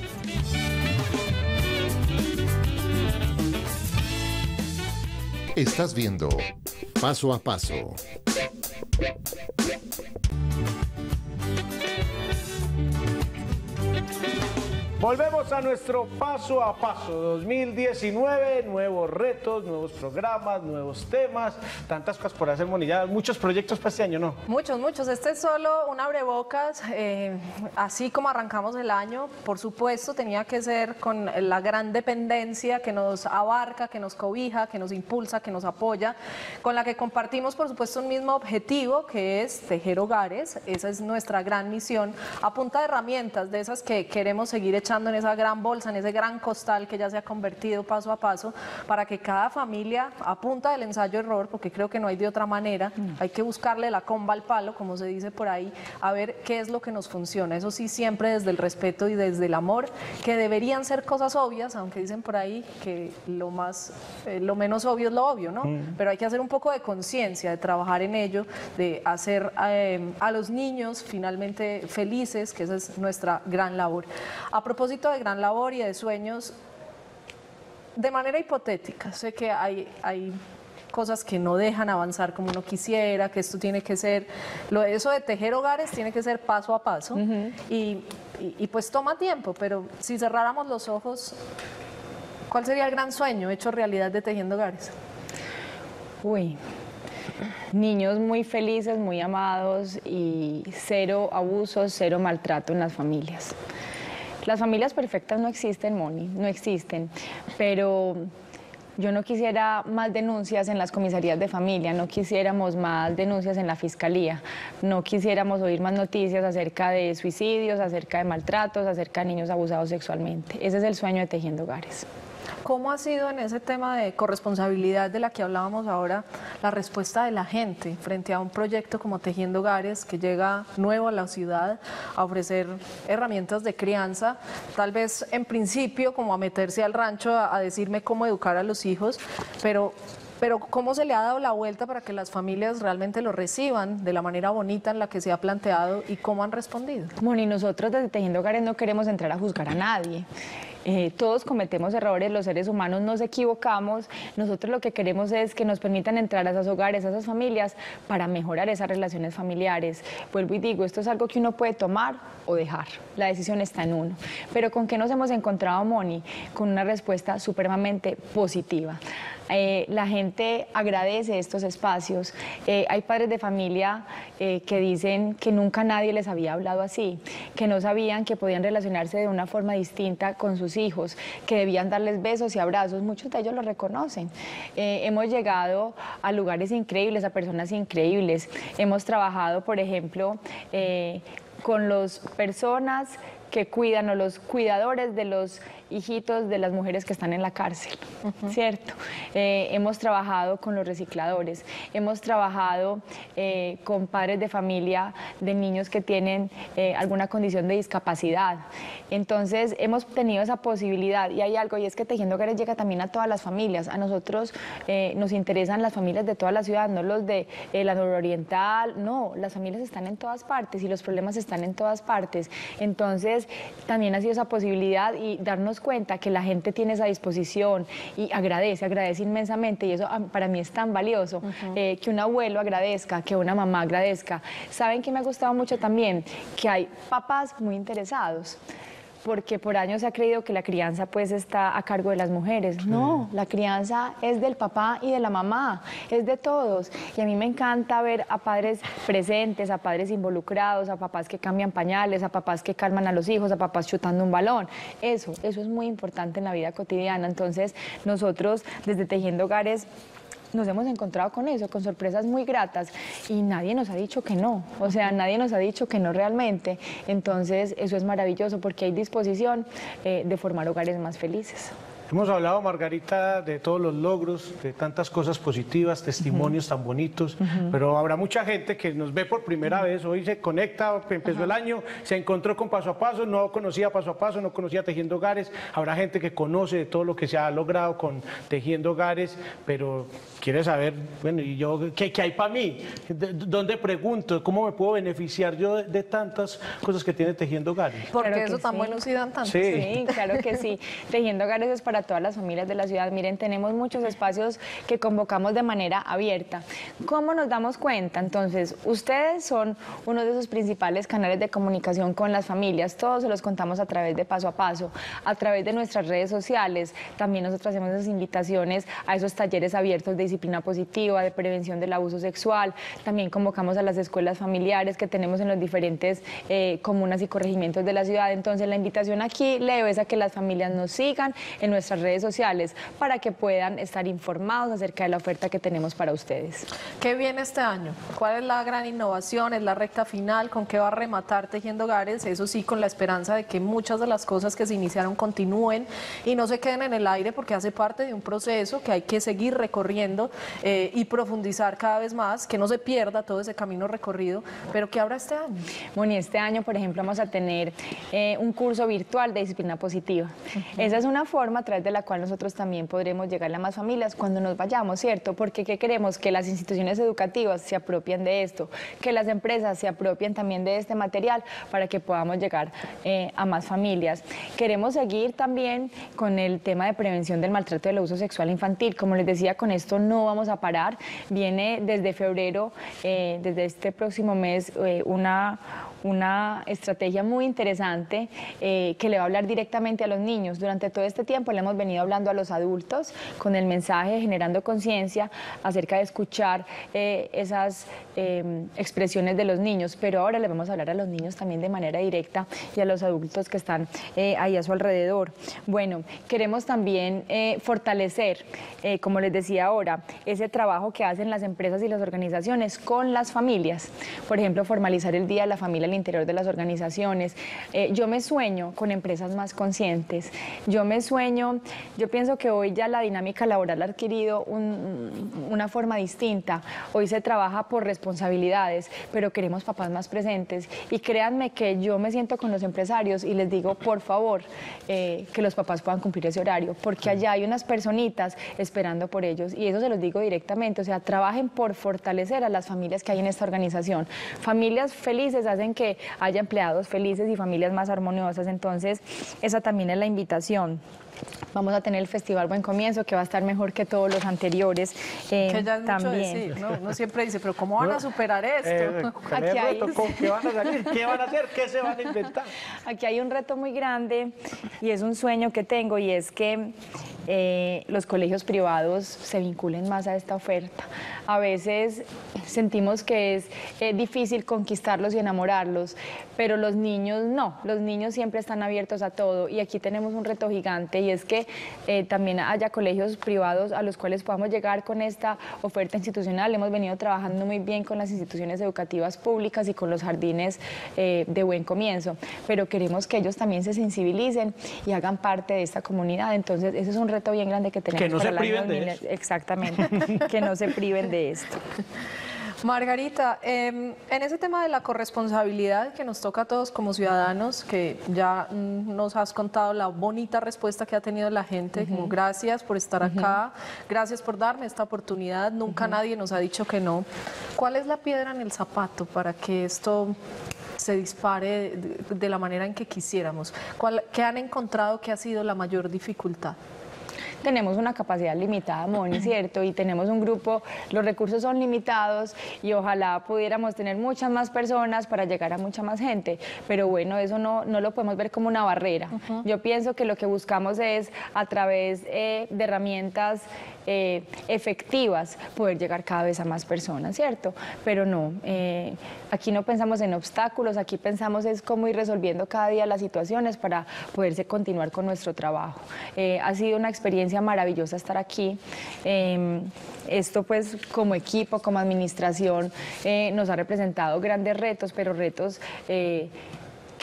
Estás viendo Paso a Paso. Volvemos a nuestro paso a paso 2019, nuevos retos, nuevos programas, nuevos temas, tantas cosas por hacer, Moni, ya muchos proyectos para este año, ¿no? Muchos, muchos. Este es solo un abrebocas, eh, así como arrancamos el año, por supuesto tenía que ser con la gran dependencia que nos abarca, que nos cobija, que nos impulsa, que nos apoya, con la que compartimos, por supuesto, un mismo objetivo, que es tejer hogares. Esa es nuestra gran misión, a punta de herramientas, de esas que queremos seguir echando en esa gran bolsa, en ese gran costal que ya se ha convertido paso a paso, para que cada familia, a punta del ensayo-error, porque creo que no hay de otra manera, hay que buscarle la comba al palo, como se dice por ahí, a ver qué es lo que nos funciona. Eso sí, siempre desde el respeto y desde el amor, que deberían ser cosas obvias, aunque dicen por ahí que lo, más, eh, lo menos obvio es lo obvio, ¿no? Pero hay que hacer un poco de conciencia, de trabajar en ello, de hacer eh, a los niños finalmente felices, que esa es nuestra gran labor. A propósito de gran labor y de sueños, de manera hipotética, sé que hay, hay cosas que no dejan avanzar como uno quisiera, que esto tiene que ser, lo, eso de tejer hogares tiene que ser paso a paso y, y- y pues toma tiempo, pero si cerráramos los ojos, ¿cuál sería el gran sueño hecho realidad de tejiendo hogares? Uy, niños muy felices, muy amados y cero abusos, cero maltrato en las familias. Las familias perfectas no existen, Moni, no existen, pero yo no quisiera más denuncias en las comisarías de familia, no quisiéramos más denuncias en la fiscalía, no quisiéramos oír más noticias acerca de suicidios, acerca de maltratos, acerca de niños abusados sexualmente. Ese es el sueño de Tejiendo Hogares. ¿Cómo ha sido en ese tema de corresponsabilidad de la que hablábamos ahora la respuesta de la gente frente a un proyecto como Tejiendo Hogares que llega nuevo a la ciudad a ofrecer herramientas de crianza, tal vez en principio como a meterse al rancho a, a decirme cómo educar a los hijos, pero pero ¿cómo se le ha dado la vuelta para que las familias realmente lo reciban de la manera bonita en la que se ha planteado y cómo han respondido? Moni, nosotros desde Tejiendo Hogares no queremos entrar a juzgar a nadie. Eh, todos cometemos errores, los seres humanos nos equivocamos. Nosotros lo que queremos es que nos permitan entrar a esos hogares, a esas familias, para mejorar esas relaciones familiares. Vuelvo y digo, esto es algo que uno puede tomar o dejar. La decisión está en uno. Pero ¿con qué nos hemos encontrado, Moni? Con una respuesta supremamente positiva. Eh, la gente agradece estos espacios. Eh, hay padres de familia eh, que dicen que nunca nadie les había hablado así, que no sabían que podían relacionarse de una forma distinta con sus hijos, que debían darles besos y abrazos. Muchos de ellos lo reconocen. Hemos llegado a lugares increíbles, a personas increíbles. Hemos trabajado, por ejemplo, con las personas que cuidan o los cuidadores de los hijitos de las mujeres que están en la cárcel, ¿cierto? Eh, hemos trabajado con los recicladores, hemos trabajado eh, con padres de familia de niños que tienen eh, alguna condición de discapacidad. Entonces, hemos tenido esa posibilidad y hay algo, y es que Tejiendo Hogares llega también a todas las familias. A nosotros eh, nos interesan las familias de toda la ciudad, no los de la nororiental, no, las familias están en todas partes y los problemas están en todas partes. Entonces, también ha sido esa posibilidad y darnos cuenta que la gente tiene esa disposición y agradece, agradece inmensamente y eso ah, para mí es tan valioso, eh, que un abuelo agradezca, que una mamá agradezca. ¿Saben que me ha gustado mucho también? Que hay papás muy interesados porque por años se ha creído que la crianza pues está a cargo de las mujeres. No, la crianza es del papá y de la mamá, es de todos. Y a mí me encanta ver a padres presentes, a padres involucrados, a papás que cambian pañales, a papás que calman a los hijos, a papás chutando un balón. Eso, eso es muy importante en la vida cotidiana. Entonces, nosotros desde Tejiendo Hogares nos hemos encontrado con eso, con sorpresas muy gratas y nadie nos ha dicho que no, o sea, nadie nos ha dicho que no realmente. Entonces, eso es maravilloso porque hay disposición eh, de formar hogares más felices. Hemos hablado, Margarita, de todos los logros, de tantas cosas positivas, testimonios tan bonitos, pero habrá mucha gente que nos ve por primera vez, hoy se conecta, empezó el año, se encontró con Paso a Paso, no conocía Paso a Paso, no conocía Tejiendo Hogares, habrá gente que conoce de todo lo que se ha logrado con Tejiendo Hogares, pero quiere saber, bueno, ¿y yo qué, hay para mí? ¿De- ¿Dónde pregunto? ¿Cómo me puedo beneficiar yo de, de tantas cosas que tiene Tejiendo Hogares? Porque Claro eso que tan sí. buenos y dan tanto. Sí. Sí, claro que sí. Tejiendo Hogares es para todas las familias de la ciudad. Miren, tenemos muchos espacios que convocamos de manera abierta. ¿Cómo nos damos cuenta? Entonces, ustedes son uno de esos principales canales de comunicación con las familias. Todos se los contamos a través de paso a paso, a través de nuestras redes sociales. También nosotros hacemos esas invitaciones a esos talleres abiertos de disciplina positiva, de prevención del abuso sexual. También convocamos a las escuelas familiares que tenemos en los diferentes eh, comunas y corregimientos de la ciudad. Entonces, la invitación aquí, Leo, es a que las familias nos sigan en nuestras redes sociales para que puedan estar informados acerca de la oferta que tenemos para ustedes. ¿Qué viene este año? ¿Cuál es la gran innovación? ¿Es la recta final? ¿Con qué va a rematar Tejiendo Hogares? Eso sí, con la esperanza de que muchas de las cosas que se iniciaron continúen y no se queden en el aire porque hace parte de un proceso que hay que seguir recorriendo eh, y profundizar cada vez más, que no se pierda todo ese camino recorrido, pero que habrá este año. Bueno, y este año, por ejemplo, vamos a tener eh, un curso virtual de disciplina positiva. Esa es una forma a través de la cual nosotros también podremos llegar a más familias cuando nos vayamos, ¿cierto? Porque ¿qué queremos? Que las instituciones educativas se apropien de esto, que las empresas se apropien también de este material para que podamos llegar eh, a más familias. Queremos seguir también con el tema de prevención del maltrato y del abuso sexual infantil. Como les decía, con esto no vamos a parar. Viene desde febrero, eh, desde este próximo mes, eh, una una estrategia muy interesante eh, que le va a hablar directamente a los niños. Durante todo este tiempo le hemos venido hablando a los adultos con el mensaje generando conciencia acerca de escuchar eh, esas eh, expresiones de los niños, pero ahora le vamos a hablar a los niños también de manera directa y a los adultos que están eh, ahí a su alrededor. Bueno, queremos también fortalecer, como les decía ahora, ese trabajo que hacen las empresas y las organizaciones con las familias. Por ejemplo, formalizar el Día de la Familia interior de las organizaciones. Eh, yo me sueño con empresas más conscientes. Yo me sueño, yo pienso que hoy ya la dinámica laboral ha adquirido un- una forma distinta. Hoy se trabaja por responsabilidades, pero queremos papás más presentes. Y créanme que yo me siento con los empresarios y les digo, por favor, eh, que los papás puedan cumplir ese horario, porque allá hay unas personitas esperando por ellos. Y eso se los digo directamente, o sea, trabajen por fortalecer a las familias que hay en esta organización. Familias felices hacen que haya empleados felices y familias más armoniosas. Entonces, esa también es la invitación. Vamos a tener el Festival Buen Comienzo, que va a estar mejor que todos los anteriores. eh, Que ya es mucho también. decir, ¿no? Uno siempre dice, pero ¿cómo van a superar esto? Eh, ¿cuál es el Aquí hay- reto? ¿Con qué van a salir? ¿Qué van a hacer? ¿Qué se van a inventar? Aquí hay un reto muy grande y es un sueño que tengo y es que eh, los colegios privados se vinculen más a esta oferta. A veces sentimos que es eh, difícil conquistarlos y enamorarlos, pero los niños no, los niños siempre están abiertos a todo y aquí tenemos un reto gigante y es que eh, también haya colegios privados a los cuales podamos llegar con esta oferta institucional. Hemos venido trabajando muy bien con las instituciones educativas públicas y con los jardines eh, de buen comienzo, pero queremos que ellos también se sensibilicen y hagan parte de esta comunidad. Entonces, ese es un reto bien grande que tenemos. Que no para se priven de 2000. eso. Exactamente, que no se priven de esto. Margarita, em, en ese tema de la corresponsabilidad que nos toca a todos como ciudadanos, que ya mm, nos has contado la bonita respuesta que ha tenido la gente, como gracias por estar acá, gracias por darme esta oportunidad, nunca nadie nos ha dicho que no. ¿Cuál es la piedra en el zapato para que esto se dispare de, de la manera en que quisiéramos? ¿Cuál- ¿Qué han encontrado que ha sido la mayor dificultad? Tenemos una capacidad limitada, Moni, ¿cierto? Y tenemos un grupo, los recursos son limitados y ojalá pudiéramos tener muchas más personas para llegar a mucha más gente. Pero bueno, eso no, no lo podemos ver como una barrera. Yo pienso que lo que buscamos es, a través eh, de herramientas eh, efectivas, poder llegar cada vez a más personas, ¿cierto? Pero no, eh, aquí no pensamos en obstáculos, aquí pensamos es cómo ir resolviendo cada día las situaciones para poderse continuar con nuestro trabajo. Eh, ha sido una experiencia maravillosa estar aquí. Esto pues como equipo, como administración, nos ha representado grandes retos, pero retos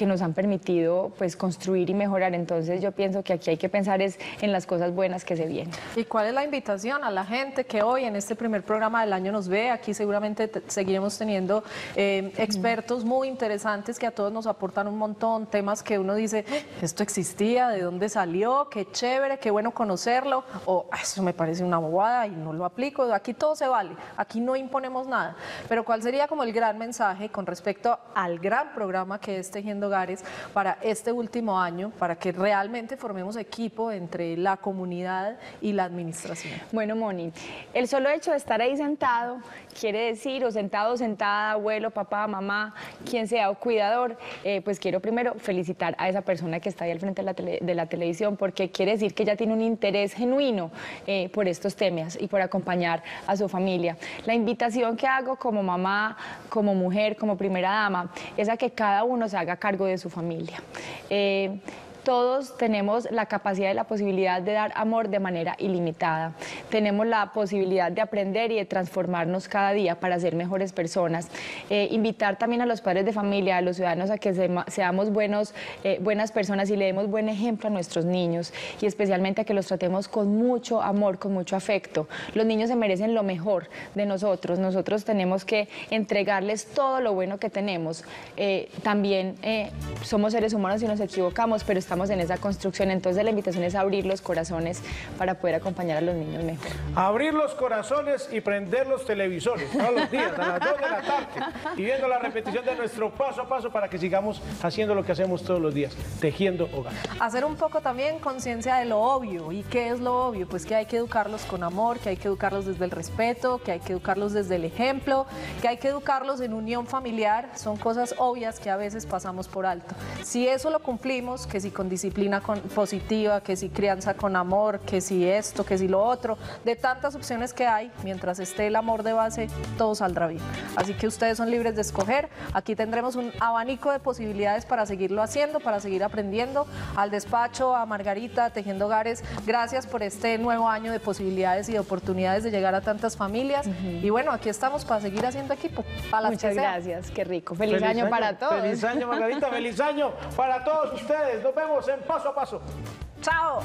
que nos han permitido pues construir y mejorar. Entonces yo pienso que aquí hay que pensar es en las cosas buenas que se vienen. ¿Y cuál es la invitación a la gente que hoy en este primer programa del año nos ve? Aquí seguramente te- seguiremos teniendo eh, expertos muy interesantes que a todos nos aportan un montón, temas que uno dice, esto existía, de dónde salió, qué chévere, qué bueno conocerlo, o "Ah, eso me parece una bobada y no lo aplico. Aquí todo se vale, aquí no imponemos nada. Pero ¿cuál sería como el gran mensaje con respecto al gran programa que es Tejiendo Hogares para este último año, para que realmente formemos equipo entre la comunidad y la administración? Bueno, Moni, el solo hecho de estar ahí sentado quiere decir, o sentado, sentada, abuelo, papá, mamá, quien sea, o cuidador, eh, pues quiero primero felicitar a esa persona que está ahí al frente de la, tele- de la televisión, porque quiere decir que ella tiene un interés genuino eh, por estos temas y por acompañar a su familia. La invitación que hago como mamá, como mujer, como primera dama, es a que cada uno se haga cargo de su familia. Eh, todos tenemos la capacidad y la posibilidad de dar amor de manera ilimitada. Tenemos la posibilidad de aprender y de transformarnos cada día para ser mejores personas. Eh, invitar también a los padres de familia, a los ciudadanos a que seamos buenos, eh, buenas personas y le demos buen ejemplo a nuestros niños y especialmente a que los tratemos con mucho amor, con mucho afecto. Los niños se merecen lo mejor de nosotros. Nosotros tenemos que entregarles todo lo bueno que tenemos. Eh, también somos seres humanos y nos equivocamos, pero estamos en esa construcción. Entonces la invitación es abrir los corazones para poder acompañar a los niños mejor. Abrir los corazones y prender los televisores todos los días a las 2 de la tarde y viendo la repetición de nuestro paso a paso para que sigamos haciendo lo que hacemos todos los días, tejiendo hogar. Hacer un poco también conciencia de lo obvio. ¿Y qué es lo obvio? Pues que hay que educarlos con amor, que hay que educarlos desde el respeto, que hay que educarlos desde el ejemplo, que hay que educarlos en unión familiar. Son cosas obvias que a veces pasamos por alto. Si eso lo cumplimos, que si con disciplina con- positiva, que si crianza con amor, que si esto, que si lo otro, de tantas opciones que hay, mientras esté el amor de base, todo saldrá bien. Así que ustedes son libres de escoger. Aquí tendremos un abanico de posibilidades para seguirlo haciendo, para seguir aprendiendo. Al despacho, a Margarita, Tejiendo Hogares, gracias por este nuevo año de posibilidades y de oportunidades de llegar a tantas familias. Y bueno, aquí estamos para seguir haciendo equipo. Para las Muchas que gracias, qué rico. Feliz, año, para todos. Feliz año, Margarita. Feliz año para todos ustedes. Nos vemos en Paso a Paso. Chao.